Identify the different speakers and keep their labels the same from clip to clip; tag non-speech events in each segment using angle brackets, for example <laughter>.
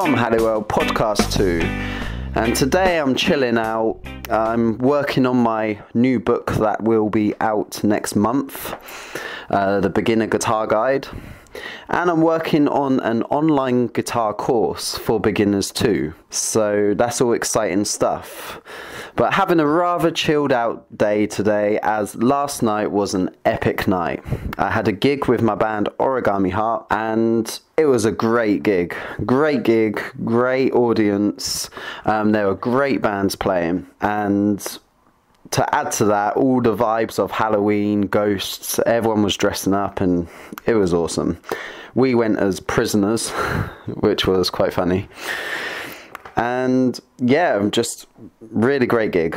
Speaker 1: Tom Halliwell, Podcast 2. And today I'm chilling out. I'm working on my new book that will be out next month, uh, The Beginner Guitar Guide. And I'm working on an online guitar course for beginners too. So that's all exciting stuff. But having a rather chilled out day today as last night was an epic night. I had a gig with my band Origami Heart and it was a great gig. Great gig, great audience. Um, there were great bands playing and to add to that, all the vibes of Halloween, ghosts, everyone was dressing up and it was awesome. We went as prisoners, <laughs> which was quite funny. And yeah, just really great gig.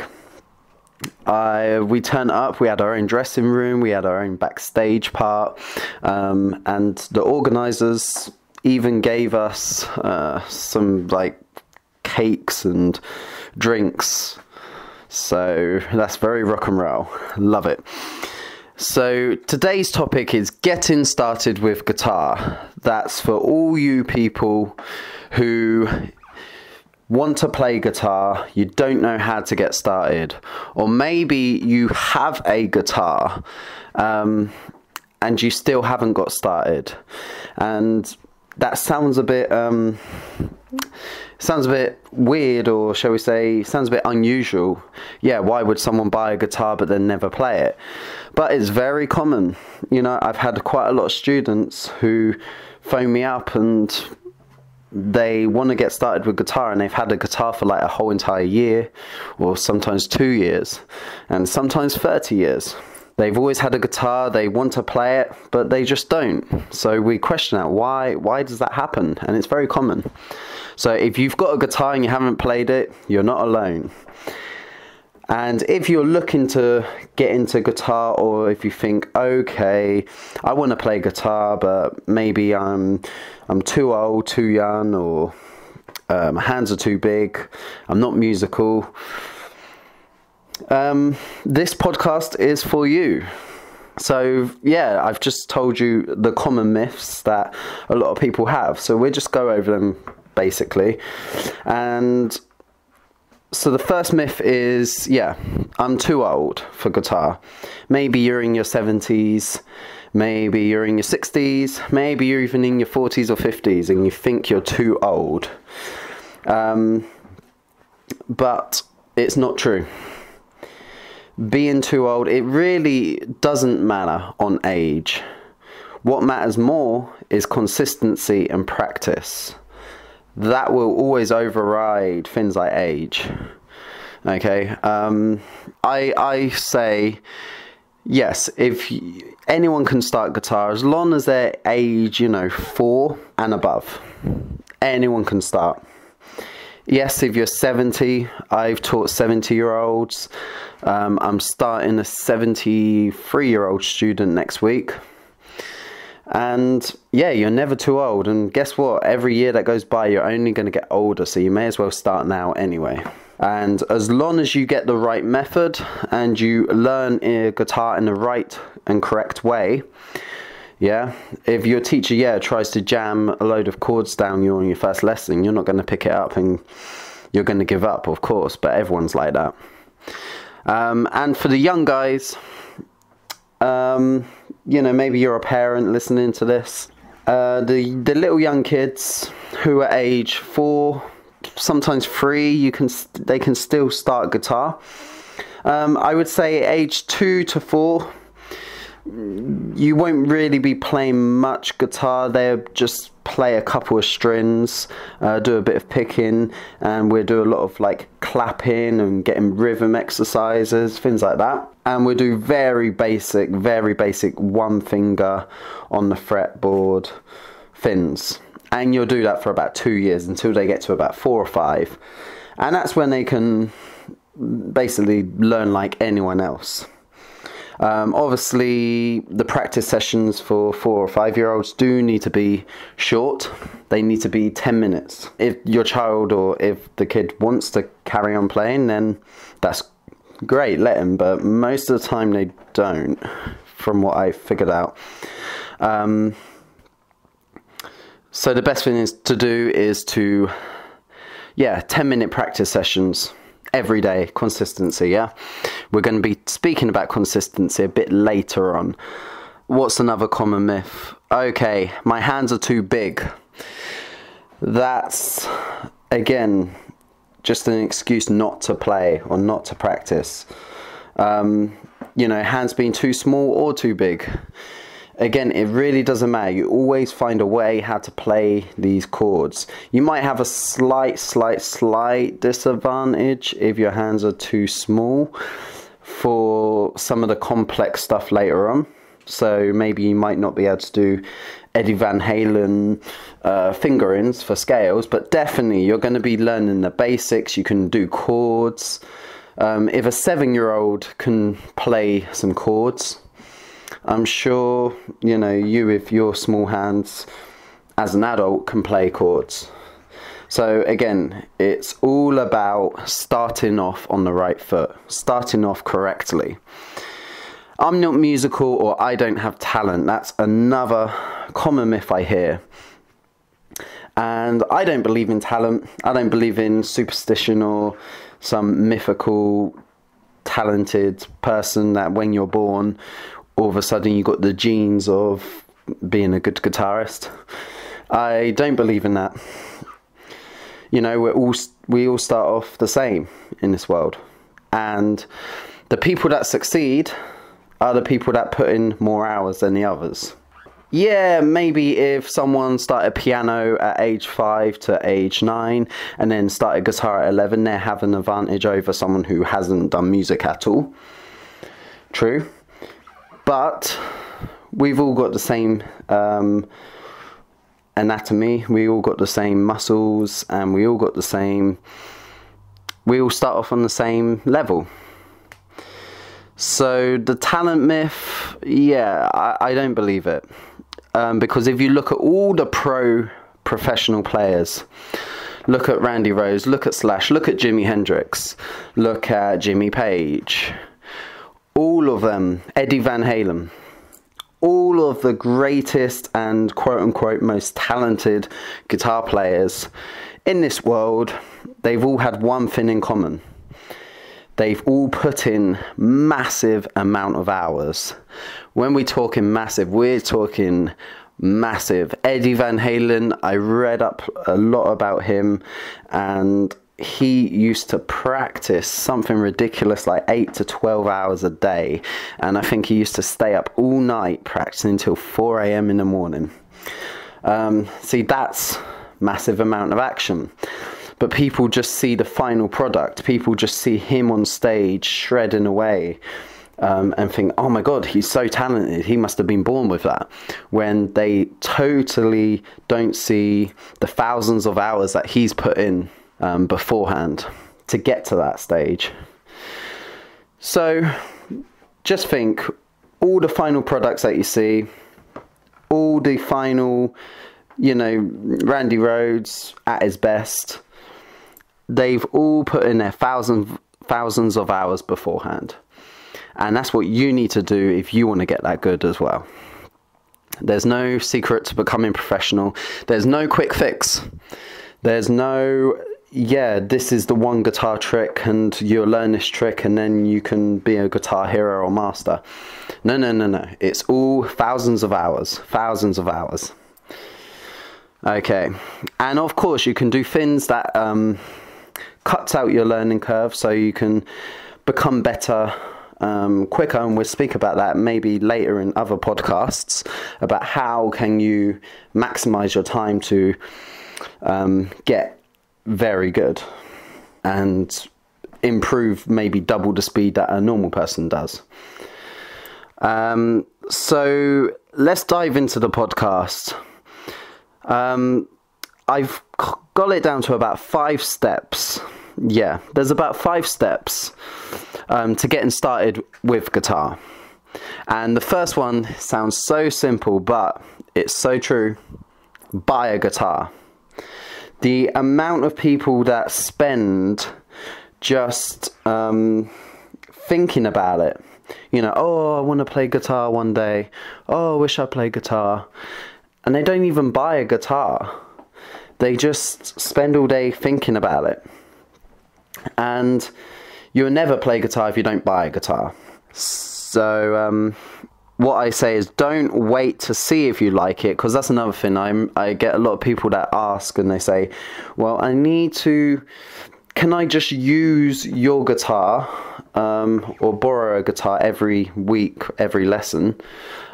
Speaker 1: I we turned up. We had our own dressing room. We had our own backstage part, um, and the organisers even gave us uh, some like cakes and drinks so that's very rock and roll. Love it. So today's topic is getting started with guitar. That's for all you people who want to play guitar, you don't know how to get started, or maybe you have a guitar um, and you still haven't got started. And that sounds a bit um, sounds a bit weird, or shall we say, sounds a bit unusual. Yeah, why would someone buy a guitar but then never play it? But it's very common. You know, I've had quite a lot of students who phone me up and they want to get started with guitar and they've had a guitar for like a whole entire year or sometimes two years and sometimes 30 years. They've always had a guitar they want to play it but they just don't. So we question that why why does that happen? And it's very common. So if you've got a guitar and you haven't played it you're not alone and if you're looking to get into guitar or if you think okay i want to play guitar but maybe i'm i'm too old too young or uh, my hands are too big i'm not musical um, this podcast is for you. So, yeah, I've just told you the common myths that a lot of people have. So, we'll just go over them basically. And so, the first myth is yeah, I'm too old for guitar. Maybe you're in your 70s, maybe you're in your 60s, maybe you're even in your 40s or 50s and you think you're too old. Um, but it's not true being too old, it really doesn't matter on age. What matters more is consistency and practice. That will always override things like age. Okay, um, I I say yes. If anyone can start guitar, as long as they're age, you know, four and above, anyone can start yes, if you're 70, I've taught 70 year olds. Um, I'm starting a 73 year old student next week. And yeah, you're never too old. And guess what? Every year that goes by, you're only going to get older. So you may as well start now anyway. And as long as you get the right method and you learn a guitar in the right and correct way, yeah, if your teacher, yeah, tries to jam a load of chords down you on your first lesson, you're not going to pick it up and you're going to give up, of course, but everyone's like that. Um, and for the young guys, um, you know, maybe you're a parent listening to this. Uh, the the little young kids who are age four, sometimes three, you can they can still start guitar. Um, I would say age two to four you won't really be playing much guitar. They'll just play a couple of strings, uh, do a bit of picking, and we'll do a lot of like clapping and getting rhythm exercises, things like that. And we'll do very basic, very basic one finger on the fretboard things. And you'll do that for about two years until they get to about four or five. And that's when they can basically learn like anyone else. Um, obviously, the practice sessions for four or five year olds do need to be short. They need to be 10 minutes. If your child or if the kid wants to carry on playing, then that's great, let them. But most of the time, they don't, from what I figured out. Um, So the best thing is to do is to, yeah, 10 minute practice sessions every day, consistency, yeah? We're going to be speaking about consistency a bit later on. What's another common myth? Okay, my hands are too big. That's, again, just an excuse not to play or not to practice. Um, you know, hands being too small or too big again, it really doesn't matter. You always find a way how to play these chords. You might have a slight, slight, slight disadvantage if your hands are too small for some of the complex stuff later on. So maybe you might not be able to do Eddie Van Halen uh, fingerings for scales, but definitely you're going to be learning the basics. You can do chords. Um, if a seven year old can play some chords, I'm sure, you know, you with your small hands as an adult can play chords. So again, it's all about starting off on the right foot, starting off correctly. I'm not musical or I don't have talent. That's another common myth I hear. And I don't believe in talent. I don't believe in superstition or some mythical talented person that when you're born all of a sudden you got the genes of being a good guitarist. I don't believe in that. You know, we all we all start off the same in this world, and the people that succeed are the people that put in more hours than the others. Yeah, maybe if someone started piano at age 5 to age 9 and then started guitar at 11, they have an advantage over someone who hasn't done music at all. True but we've all got the same um, anatomy, we all got the same muscles, and we all got the same. We all start off on the same level. So the talent myth, yeah, I, I don't believe it. Um, because if you look at all the pro professional players, look at Randy Rhoads, look at Slash, look at Jimi Hendrix, look at Jimmy Page, all of them, Eddie Van Halen, all of the greatest and quote unquote most talented guitar players in this world, they've all had one thing in common. They've all put in massive amount of hours. When we talking massive, we're talking massive. Eddie Van Halen, I read up a lot about him and he used to practice something ridiculous like 8 to 12 hours a day. And i think he used to stay up all night practicing until 4 a.m in the morning. Um, see that's massive amount of action. But people just see the final product. People just see him on stage shredding away um, and think, oh my god, he's so talented, he must have been born with that. When they totally don't see the thousands of hours that he's put in um, beforehand to get to that stage. So just think all the final products that you see, all the final, you know, Randy Rhoads at his best, they've all put in their thousands thousands of hours beforehand. And that's what you need to do if you want to get that good as well. There's no secret to becoming professional. There's no quick fix. There's no yeah, this is the one guitar trick, and you'll learn this trick, and then you can be a guitar hero or master. No, no, no, no. It's all thousands of hours, thousands of hours. Okay, and of course, you can do things that um, cuts out your learning curve, so you can become better um, quicker, and we'll speak about that maybe later in other podcasts about how can you maximize your time to um, get very good and improve maybe double the speed that a normal person does. Um, so let's dive into the podcast. Um, I've got it down to about five steps. Yeah, there's about five steps um, to getting started with guitar. And the first one sounds so simple, but it's so true. Buy a guitar the amount of people that spend just um, thinking about it. You know, oh, I want to play guitar one day. Oh, I wish I played guitar. and they don't even buy a guitar. They just spend all day thinking about it. And you'll never play guitar if you don't buy a guitar. So, um, what I say is don't wait to see if you like it because that's another thing. I'm, I get a lot of people that ask and they say, Well, I need to. Can I just use your guitar um, or borrow a guitar every week, every lesson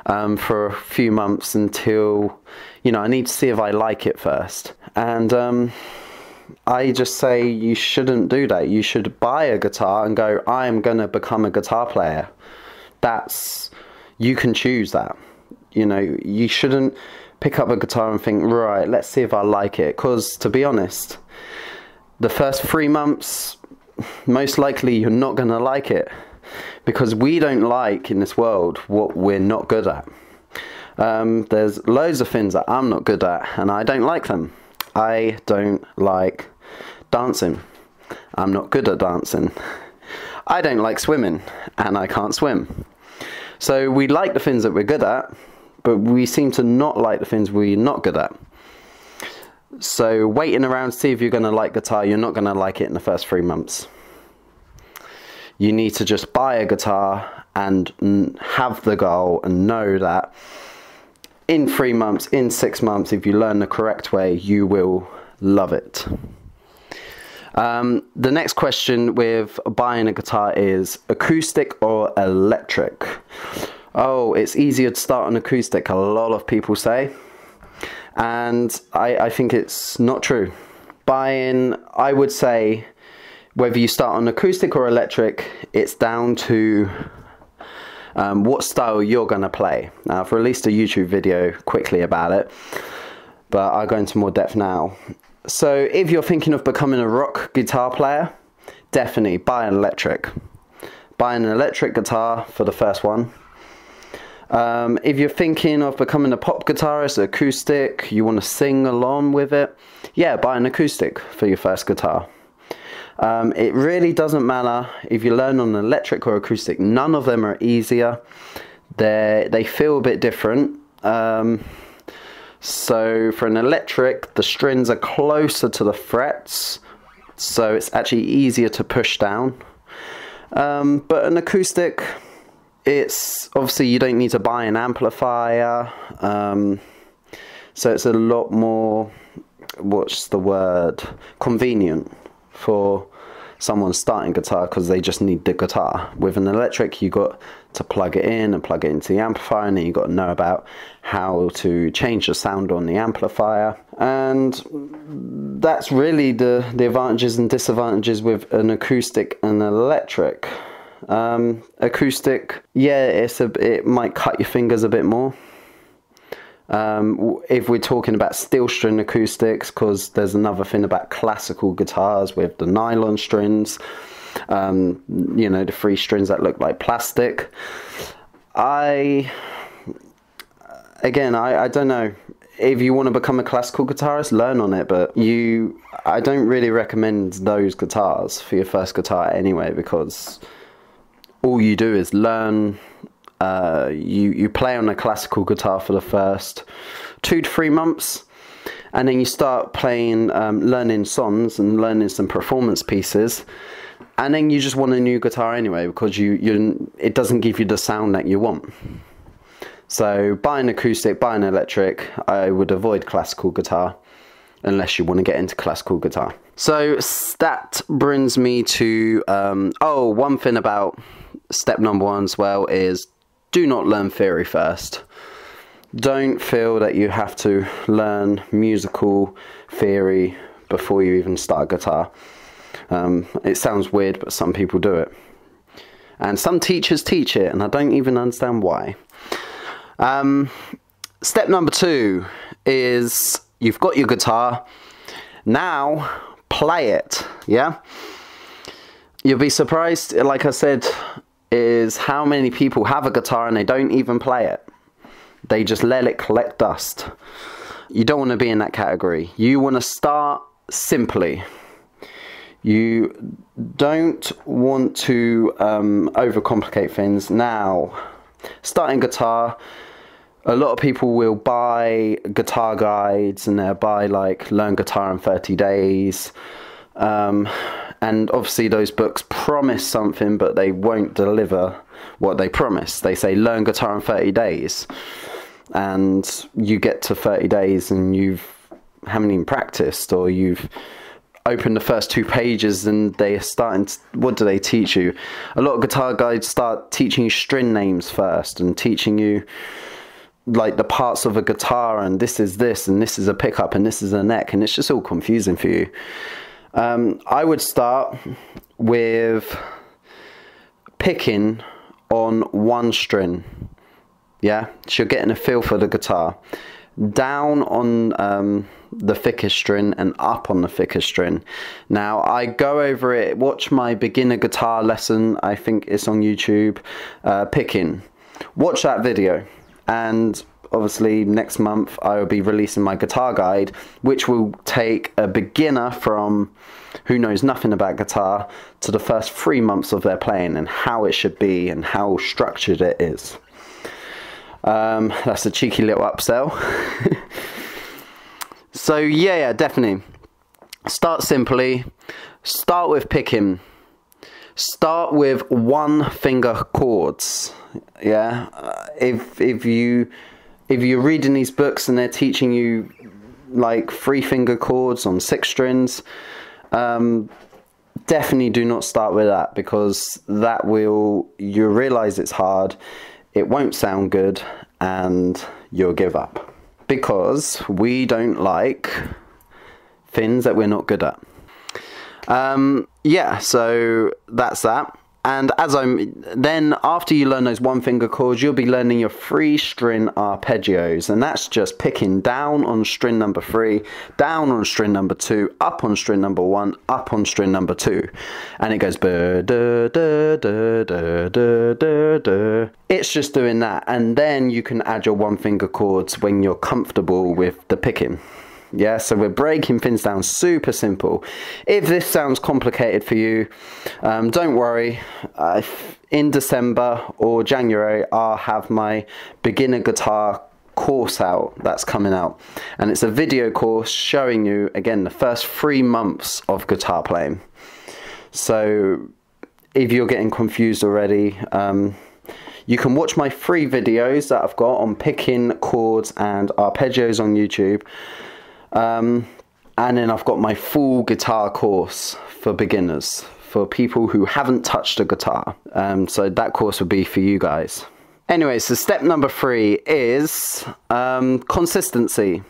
Speaker 1: um, for a few months until, you know, I need to see if I like it first. And um, I just say you shouldn't do that. You should buy a guitar and go, I am going to become a guitar player. That's, you can choose that. You know, you shouldn't pick up a guitar and think, right, let's see if I like it. Because to be honest, the first three months, most likely you're not going to like it because we don't like in this world what we're not good at. Um, there's loads of things that I'm not good at and I don't like them. I don't like dancing. I'm not good at dancing. I don't like swimming and I can't swim. So we like the things that we're good at, but we seem to not like the things we're not good at. So waiting around to see if you're going to like guitar, you're not going to like it in the first three months. You need to just buy a guitar and have the goal and know that in three months, in six months, if you learn the correct way, you will love it. Um, the next question with buying a guitar is acoustic or electric? Oh, it's easier to start on acoustic, a lot of people say and I, I think it's not true. Buying, I would say, whether you start on acoustic or electric, it's down to um, what style you're going to play. Now, I've released a YouTube video quickly about it, but I'll go into more depth now. So, if you're thinking of becoming a rock guitar player, definitely buy an electric. Buy an electric guitar for the first one um, if you're thinking of becoming a pop guitarist, acoustic, you want to sing along with it, yeah, buy an acoustic for your first guitar. Um, it really doesn't matter if you learn on an electric or acoustic, none of them are easier. They they feel a bit different. Um, so for an electric, the strings are closer to the frets, so it's actually easier to push down. Um, but an acoustic, it's obviously you don't need to buy an amplifier, um, so it's a lot more. What's the word? Convenient for someone starting guitar because they just need the guitar. With an electric, you got to plug it in and plug it into the amplifier, and you got to know about how to change the sound on the amplifier. And that's really the the advantages and disadvantages with an acoustic and electric. Um, acoustic, yeah, it's a it might cut your fingers a bit more. Um, if we're talking about steel string acoustics, because there's another thing about classical guitars with the nylon strings, um, you know, the free strings that look like plastic. I, again, I, I don't know. If you want to become a classical guitarist, learn on it, but you, I don't really recommend those guitars for your first guitar anyway, because all you do is learn. Uh, you you play on a classical guitar for the first two to three months, and then you start playing, um, learning songs and learning some performance pieces, and then you just want a new guitar anyway because you you it doesn't give you the sound that you want. So buy an acoustic, buy an electric. I would avoid classical guitar unless you want to get into classical guitar. So that brings me to um, oh one thing about step number one as well is do not learn theory first. Don't feel that you have to learn musical theory before you even start guitar. Um, it sounds weird, but some people do it. And some teachers teach it, and I don't even understand why. Um, step number two is you've got your guitar. Now play it, yeah? You'll be surprised, like I said, is how many people have a guitar and they don't even play it. They just let it collect dust. You don't want to be in that category. You want to start simply. You don't want to um, overcomplicate things. Now, starting guitar, a lot of people will buy guitar guides and they'll buy like learn guitar in 30 days um, and obviously those books promise something but they won't deliver what they promise. They say learn guitar in 30 days. And you get to 30 days and you've haven't even practiced or you've opened the first two pages and they're starting to, what do they teach you? A lot of guitar guides start teaching you string names first and teaching you like the parts of a guitar and this is this and this is a pickup and this is a neck and it's just all confusing for you um, i would start with picking on one string yeah so you're getting a feel for the guitar down on um, the thickest string and up on the thickest string. Now I go over it, watch my beginner guitar lesson, I think it's on YouTube, uh, picking. Watch that video and obviously next month I will be releasing my guitar guide which will take a beginner from who knows nothing about guitar to the first three months of their playing and how it should be and how structured it is. Um, that's a cheeky little upsell. <laughs> so yeah, yeah, definitely. Start simply. Start with picking. Start with one finger chords. Yeah, uh, if if you if you're reading these books and they're teaching you like three finger chords on six strings, um, definitely do not start with that because that will you realize it's hard it won't sound good, and you'll give up. Because we don't like things that we're not good at. Um, yeah, so that's that. And as I'm then after you learn those one finger chords, you'll be learning your three string arpeggios, and that's just picking down on string number three, down on string number two, up on string number one, up on string number two, and it goes. It's just doing that, and then you can add your one finger chords when you're comfortable with the picking. Yeah, so we're breaking things down super simple. If this sounds complicated for you, um, don't worry. Uh, in December or January, I'll have my beginner guitar course out that's coming out and it's a video course showing you again the first three months of guitar playing so if you're getting confused already um, you can watch my free videos that I've got on picking chords and arpeggios on YouTube um, and then I've got my full guitar course for beginners, for people who haven't touched a guitar. Um, so that course would be for you guys. Anyway, so step number three is um, consistency.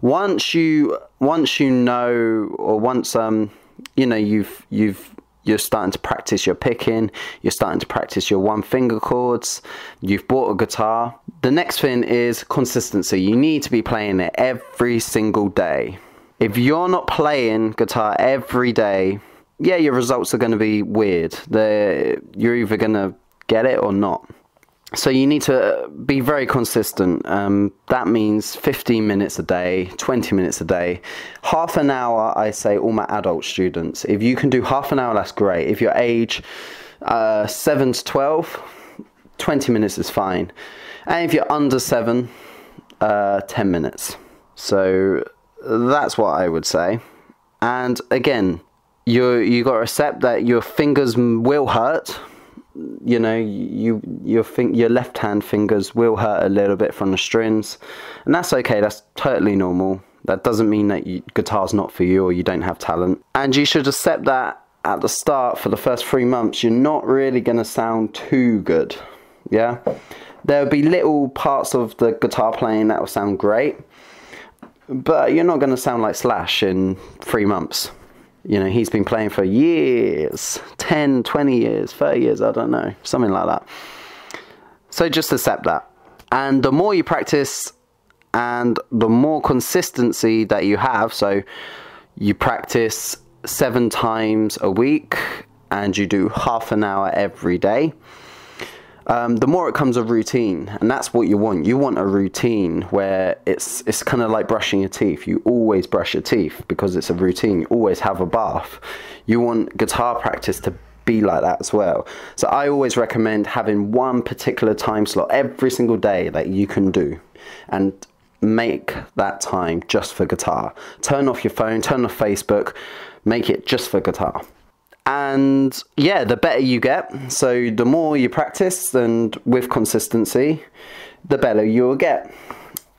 Speaker 1: Once you once you know, or once um, you know you've you've you're starting to practice your picking, you're starting to practice your one finger chords, you've bought a guitar. The next thing is consistency. You need to be playing it every single day. If you're not playing guitar every day, yeah, your results are going to be weird. They're, you're either going to get it or not. So you need to be very consistent. Um, that means 15 minutes a day, 20 minutes a day, half an hour. I say all my adult students. If you can do half an hour, that's great. If you're age uh, seven to 12, 20 minutes is fine. And if you're under seven, uh, 10 minutes. So that's what I would say. And again, you you got to accept that your fingers will hurt. You know you your think your left hand fingers will hurt a little bit from the strings. And that's okay that's totally normal. That doesn't mean that you, guitar's not for you or you don't have talent. And you should accept that at the start for the first three months you're not really going to sound too good. Yeah there'll be little parts of the guitar playing that will sound great but you're not going to sound like slash in three months you know, he's been playing for years 10, 20 years, 30 years, I don't know, something like that. So just accept that. And the more you practice and the more consistency that you have, so you practice seven times a week and you do half an hour every day um, the more it comes a routine, and that's what you want. You want a routine where it's it's kind of like brushing your teeth. You always brush your teeth because it's a routine. You always have a bath. You want guitar practice to be like that as well. So I always recommend having one particular time slot every single day that you can do and make that time just for guitar. Turn off your phone, turn off Facebook, make it just for guitar. And yeah, the better you get, so the more you practice and with consistency, the better you'll get.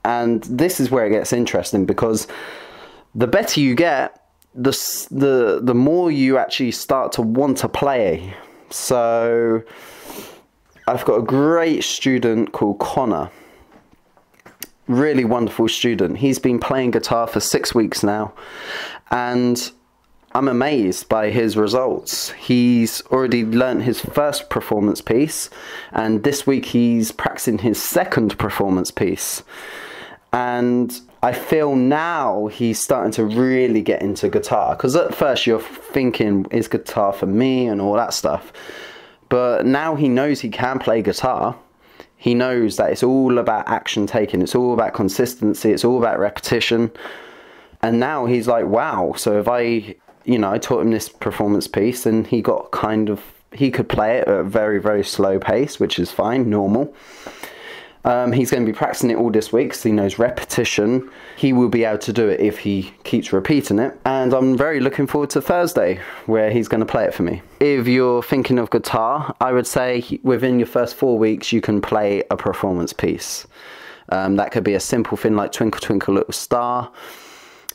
Speaker 1: And this is where it gets interesting because the better you get, the the the more you actually start to want to play. So I've got a great student called Connor. Really wonderful student. He's been playing guitar for 6 weeks now and I'm amazed by his results. He's already learnt his first performance piece, and this week he's practicing his second performance piece. And I feel now he's starting to really get into guitar because at first you're thinking, is guitar for me and all that stuff. But now he knows he can play guitar. He knows that it's all about action taking, it's all about consistency, it's all about repetition. And now he's like, wow, so if I, you know, I taught him this performance piece and he got kind of, he could play it at a very, very slow pace, which is fine, normal. Um, he's going to be practicing it all this week because he knows repetition. He will be able to do it if he keeps repeating it. And I'm very looking forward to Thursday where he's going to play it for me. If you're thinking of guitar, I would say within your first four weeks you can play a performance piece. Um, that could be a simple thing like Twinkle Twinkle Little Star.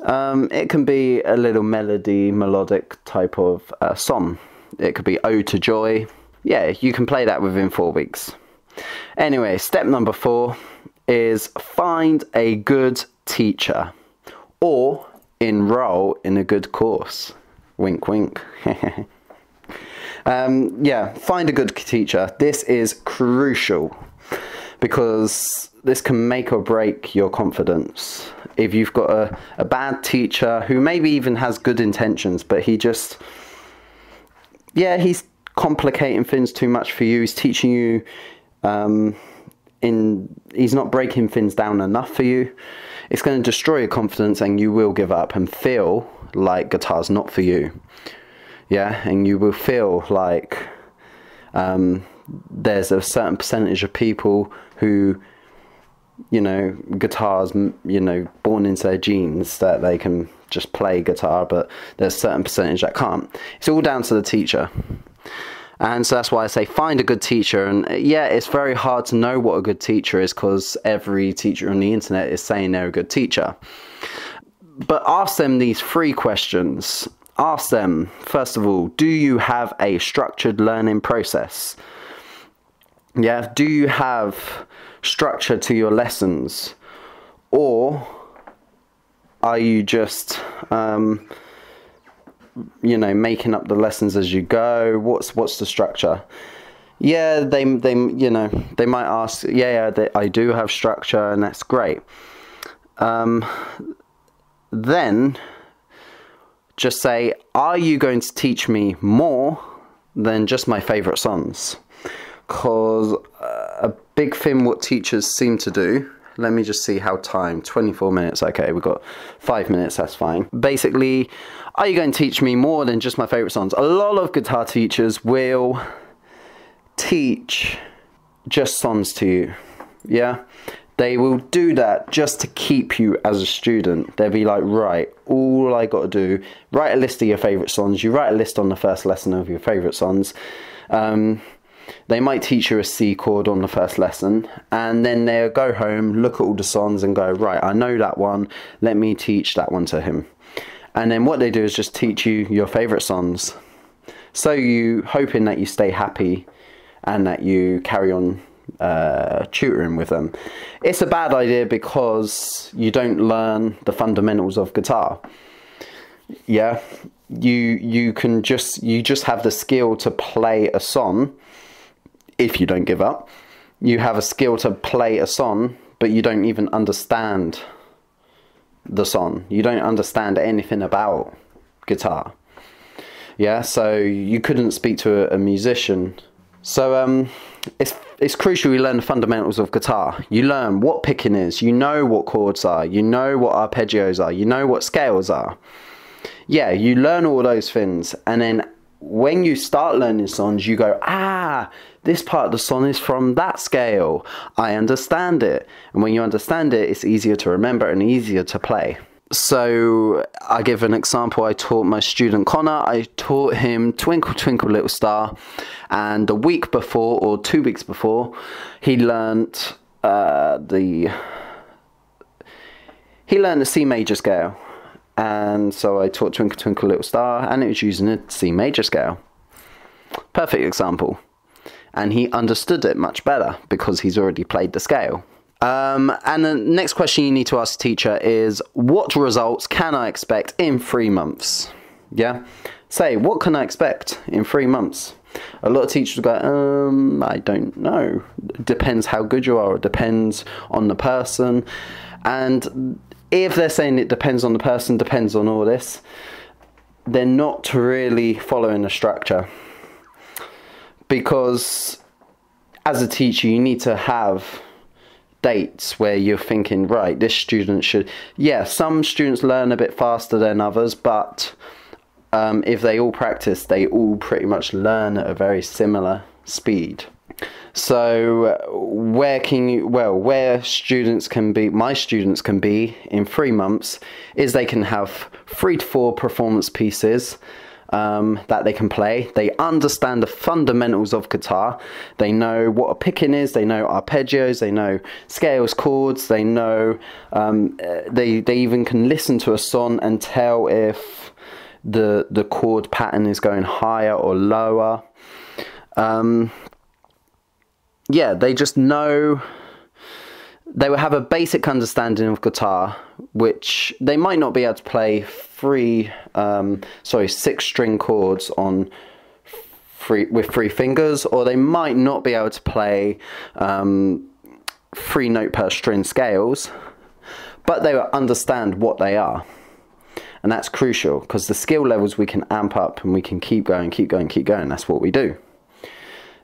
Speaker 1: Um, it can be a little melody, melodic type of uh, song. It could be Ode to Joy. Yeah, you can play that within four weeks. Anyway, step number four is find a good teacher or enroll in a good course. Wink, wink. <laughs> um, yeah, find a good teacher. This is crucial because this can make or break your confidence. If you've got a, a bad teacher who maybe even has good intentions, but he just, yeah, he's complicating things too much for you. He's teaching you um, in he's not breaking things down enough for you. It's going to destroy your confidence, and you will give up and feel like guitar's not for you. Yeah, and you will feel like um, there's a certain percentage of people who, you know, guitars, you know, born into their genes that they can just play guitar, but there's a certain percentage that can't. It's all down to the teacher. And so that's why I say find a good teacher. And uh, yeah, it's very hard to know what a good teacher is because every teacher on the internet is saying they're a good teacher. But ask them these three questions. Ask them, first of all, do you have a structured learning process? Yeah, do you have structure to your lessons? Or are you just. Um, you know making up the lessons as you go what's what's the structure yeah they they you know they might ask yeah, yeah they, i do have structure and that's great um, then just say are you going to teach me more than just my favorite songs because a big thing what teachers seem to do. Let me just see how time 24 minutes. Okay we've got five minutes that's fine. Basically are you going to teach me more than just my favorite songs? A lot of guitar teachers will teach just songs to you yeah? They will do that just to keep you as a student. They'll be like right all i got to do write a list of your favorite songs. You write a list on the first lesson of your favorite songs. Um, they might teach you a C chord on the first lesson, and then they'll go home, look at all the songs, and go, Right, I know that one, let me teach that one to him. And then what they do is just teach you your favourite songs. So you hoping that you stay happy and that you carry on uh, tutoring with them. It's a bad idea because you don't learn the fundamentals of guitar. Yeah, you you can just you just have the skill to play a song if you don't give up. You have a skill to play a song, but you don't even understand the song. You don't understand anything about guitar. Yeah, so you couldn't speak to a, a musician. So um, it's it's crucial you learn the fundamentals of guitar. You learn what picking is. You know what chords are. You know what arpeggios are. You know what scales are. Yeah, you learn all those things, and then when you start learning songs, you go, ah, this part of the song is from that scale. I understand it. And when you understand it, it's easier to remember and easier to play. So I give an example. I taught my student Connor, I taught him Twinkle Twinkle Little Star. And a week before, or two weeks before, he learnt uh, the. He learned the C major scale and so I taught Twinkle Twinkle Little Star, and it was using a C major scale. Perfect example. And he understood it much better because he's already played the scale. Um, and the next question you need to ask the teacher is what results can I expect in three months? Yeah? Say, what can I expect in three months? A lot of teachers go, um, I don't know. Depends how good you are, it depends on the person. And if they're saying it depends on the person, depends on all this, they're not really following a structure. Because as a teacher, you need to have dates where you're thinking, right, this student should. Yeah, some students learn a bit faster than others, but um, if they all practice, they all pretty much learn at a very similar speed. So where can you well where students can be my students can be in three months is they can have three to four performance pieces um, that they can play. They understand the fundamentals of guitar. They know what a picking is. They know arpeggios. They know scales, chords. They know um, they they even can listen to a song and tell if the the chord pattern is going higher or lower. Um, yeah, they just know they will have a basic understanding of guitar, which they might not be able to play three, um, sorry, six string chords on three with three fingers, or they might not be able to play um, three note per string scales, but they will understand what they are. And that's crucial because the skill levels we can amp up and we can keep going, keep going, keep going. That's what we do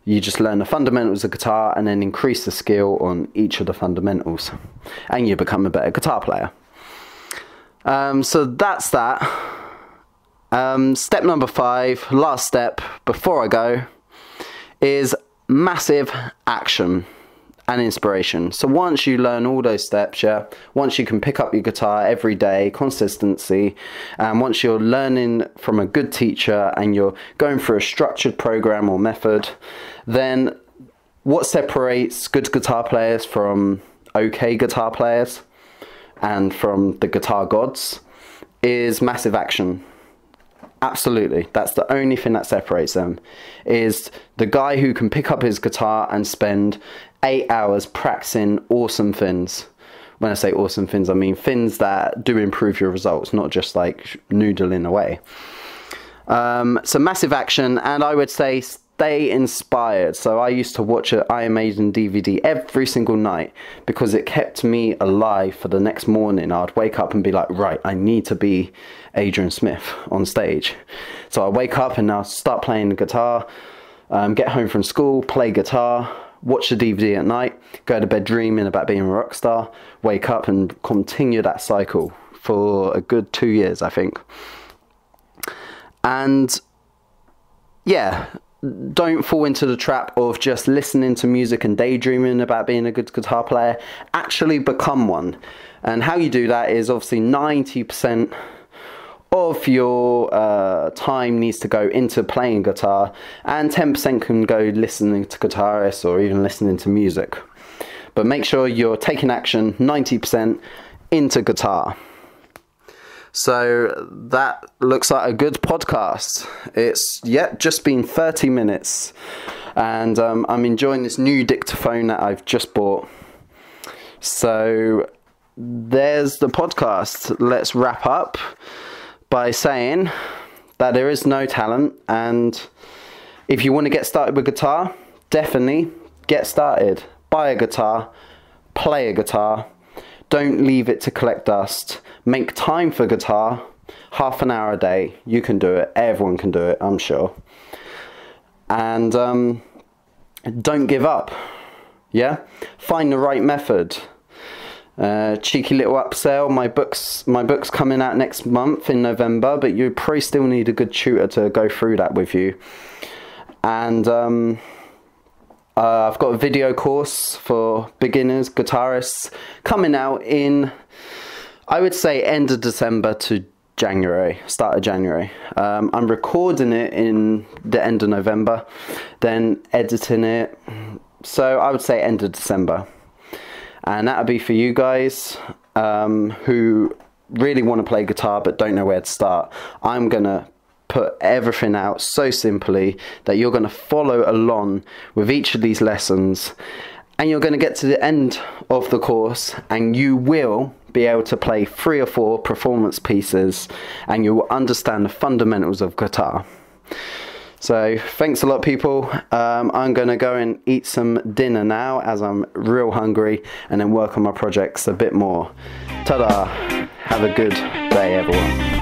Speaker 1: you just learn the fundamentals of guitar and then increase the skill on each of the fundamentals. And you become a better guitar player. Um, so that's that. Um, step number five last step before i go is massive action and inspiration. So once you learn all those steps, yeah, once you can pick up your guitar every day, consistency, and once you're learning from a good teacher and you're going through a structured program or method, then what separates good guitar players from okay guitar players and from the guitar gods is massive action Absolutely. That's the only thing that separates them is the guy who can pick up his guitar and spend 8 hours practicing awesome things. When I say awesome things, I mean things that do improve your results, not just like noodling away. Um, so massive action, and I would say stay inspired. So I used to watch an Iron Maiden DVD every single night because it kept me alive for the next morning. I'd wake up and be like, right, I need to be Adrian Smith on stage. So I wake up and I start playing guitar, um, get home from school, play guitar, watch the DVD at night, go to bed dreaming about being a rock star, wake up and continue that cycle for a good two years, I think. And yeah, don't fall into the trap of just listening to music and daydreaming about being a good guitar player. Actually become one. And how you do that is obviously 90% of your uh, time needs to go into playing guitar, and 10% can go listening to guitarists or even listening to music. But make sure you're taking action 90% into guitar. So that looks like a good podcast. It's yet just been 30 minutes, and um, I'm enjoying this new dictaphone that I've just bought. So there's the podcast. Let's wrap up by saying that there is no talent, and if you want to get started with guitar, definitely get started. Buy a guitar, play a guitar. Don't leave it to collect dust Make time for guitar, half an hour a day. You can do it. Everyone can do it, I'm sure. And um, don't give up. Yeah? Find the right method. Uh, cheeky little upsell. My books, my book's coming out next month in November, but you probably still need a good tutor to go through that with you. And um, uh, I've got a video course for beginners, guitarists, coming out in, I would say, end of December to January, start of January. Um, I'm recording it in the end of November, then editing it. So I would say end of December and that'll be for you guys um, who really want to play guitar but don't know where to start. I'm gonna put everything out so simply that you're going to follow along with each of these lessons and you're going to get to the end of the course and you will be able to play three or four performance pieces and you will understand the fundamentals of guitar. So thanks a lot, people. Um, I'm going to go and eat some dinner now as I'm real hungry and then work on my projects a bit more. Ta-da! Have a good day, everyone.